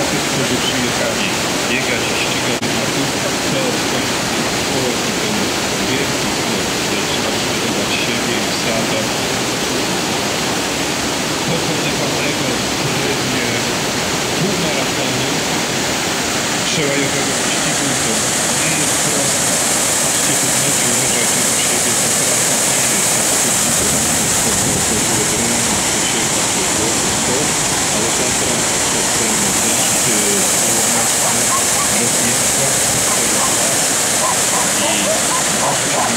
dla tych, którzy przyjechali biegać i ścigać na kółkach, to końcu społeczny ten wielki sport, gdzie trzeba przygotować siebie i wsadzać pokonanego w rytmie półmaratonu przełajowego wyścigu, to Yeah.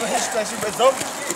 Mas a gente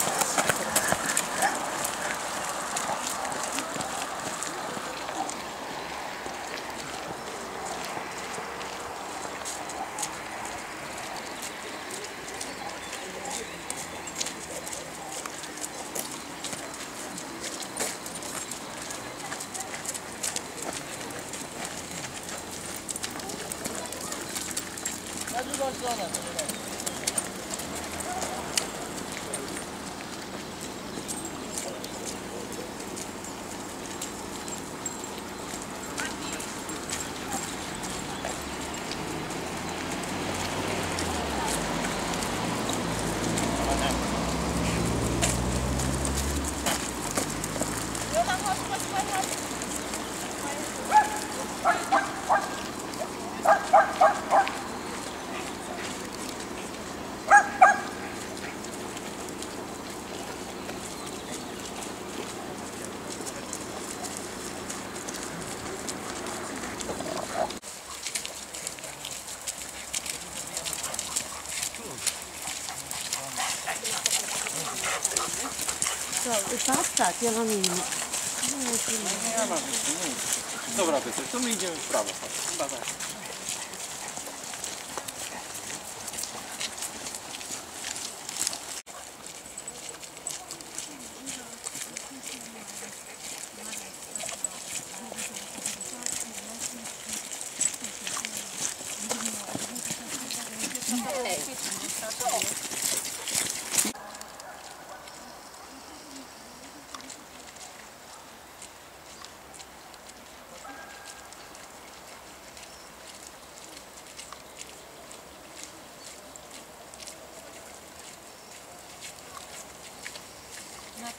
Tak, tak, ja mam inny. Nie ma, nie. Dobra, to, to my idziemy w prawo. Chyba tak.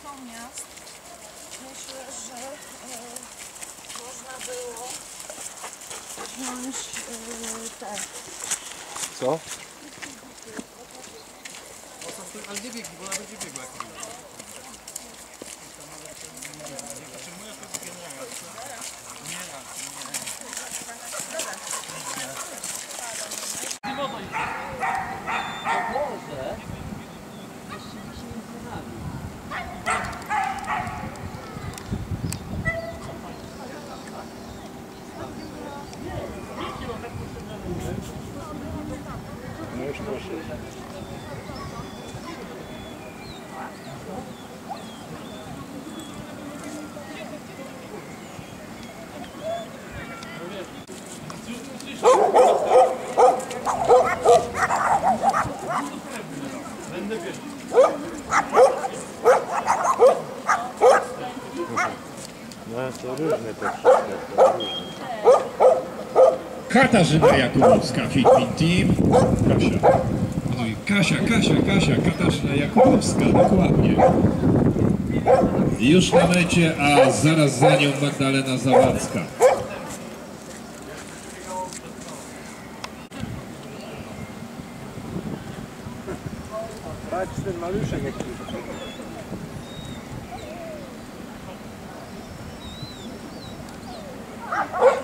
Natomiast myślę, że e, można było wziąć e, te Co? Ale nie biegnie, bo ona będzie biegła. jak No to różne te Katarzyna Jakubowska, Fitmin Team. Kasia. Kasia, Kasia, Kasia, Katarzyna Jakubowska, dokładnie. Już na mecie, a zaraz za nią Magdalena Zawadzka. patrzcie, maluszek jakiś. Oh!